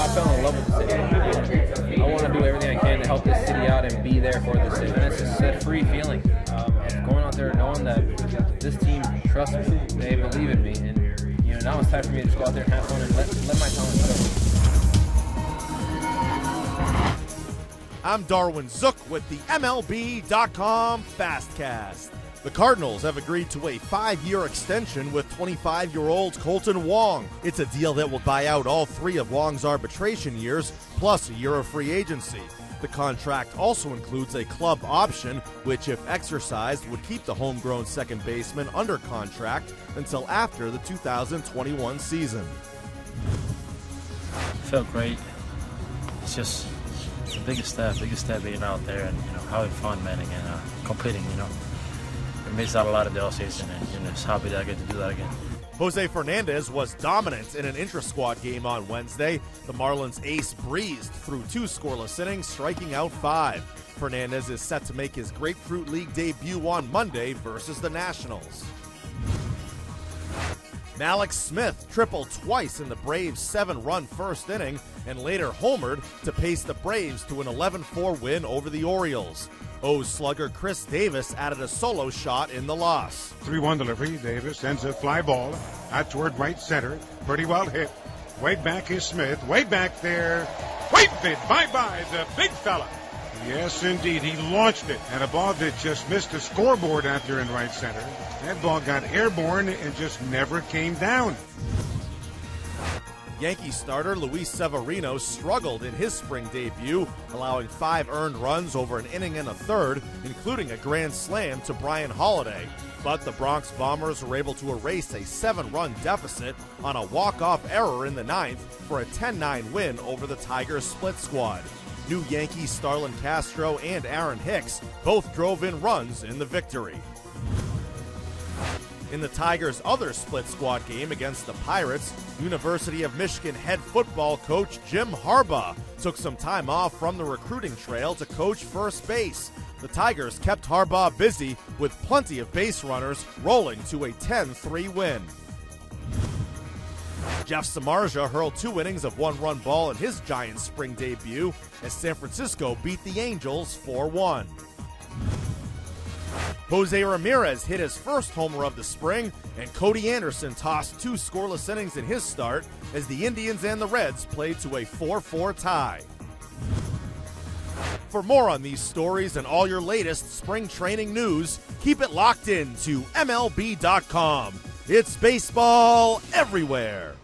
know, I fell in love with the city. I want to do everything I can to help this city out and be there for the city. And it's just that free feeling um, going out there knowing that this team trusts me, they believe in me, and you know now it's time for me to just go out there and have fun and let, let my talent show. I'm Darwin Zook with the MLB.com Fastcast. The Cardinals have agreed to a five year extension with 25 year old Kolten Wong. It's a deal that will buy out all three of Wong's arbitration years, plus a year of free agency. The contract also includes a club option, which, if exercised, would keep the homegrown second baseman under contract until after the 2021 season. Felt great. It's just the biggest step, biggest step being out there and you know having fun, man, and uh, competing. You know, I missed out a lot of the offseason, and you know, happy that I get to do that again. Jose Fernandez was dominant in an intra squad game on Wednesday. The Marlins ace breezed through two scoreless innings, striking out five. Fernandez is set to make his Grapefruit League debut on Monday versus the Nationals. Mallex Smith tripled twice in the Braves' seven run first inning and later homered to pace the Braves to an 11 4 win over the Orioles. O's slugger Chris Davis added a solo shot in the loss. 3 1 delivery. Davis sends a fly ball out toward right center. Pretty well hit. Way back is Smith. Way back there. Wait it. Bye bye, the big fella. Yes, indeed. He launched it, and a ball that just missed the scoreboard out there in right center. That ball got airborne and just never came down. Yankee starter Luis Severino struggled in his spring debut, allowing five earned runs over an inning and a third, including a grand slam to Bryan Holaday. But the Bronx Bombers were able to erase a seven run deficit on a walk off error in the ninth for a 10 9 win over the Tigers split squad. New Yankees Starlin Castro and Aaron Hicks both drove in runs in the victory. In the Tigers' other split squad game against the Pirates, University of Michigan head football coach Jim Harbaugh took some time off from the recruiting trail to coach first base. The Tigers kept Harbaugh busy with plenty of base runners, rolling to a 10 3 win. Jeff Samardzija hurled two innings of one run ball in his Giants spring debut as San Francisco beat the Angels 4 1. Jose Ramirez hit his first homer of the spring, and Cody Anderson tossed two scoreless innings in his start as the Indians and the Reds played to a 4 4 tie. For more on these stories and all your latest spring training news, keep it locked in to MLB.com. It's baseball everywhere.